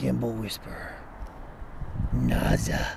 Gimbal Whisperer. Naza.